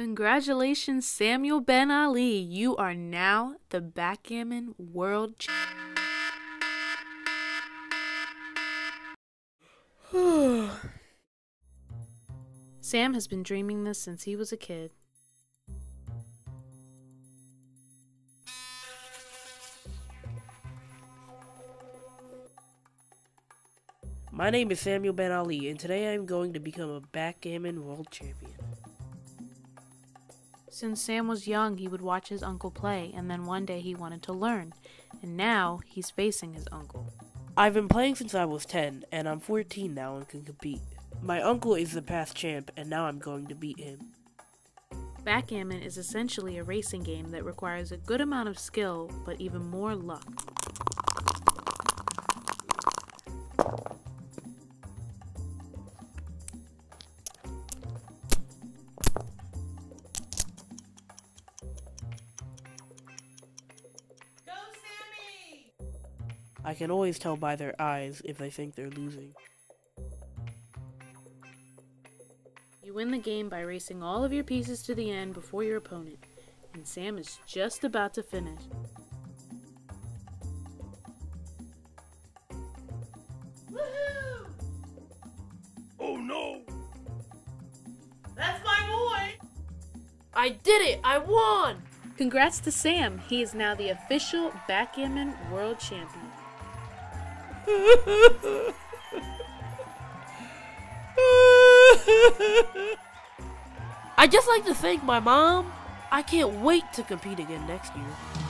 Congratulations, Samuel Ben Ali. You are now the backgammon world champion. Sam has been dreaming this since he was a kid. My name is Samuel Ben Ali, and today I am going to become a backgammon world champion. Since Sam was young, he would watch his uncle play, and then one day he wanted to learn. And now he's facing his uncle. I've been playing since I was 10, and I'm 14 now and can compete. My uncle is the past champ, and now I'm going to beat him. Backgammon is essentially a racing game that requires a good amount of skill, but even more luck. I can always tell by their eyes if they think they're losing. You win the game by racing all of your pieces to the end before your opponent, and Sam is just about to finish. Woohoo! Oh no! That's my boy! I did it! I won! Congrats to Sam. He is now the official backgammon world champion. I just like to thank my mom. I can't wait to compete again next year.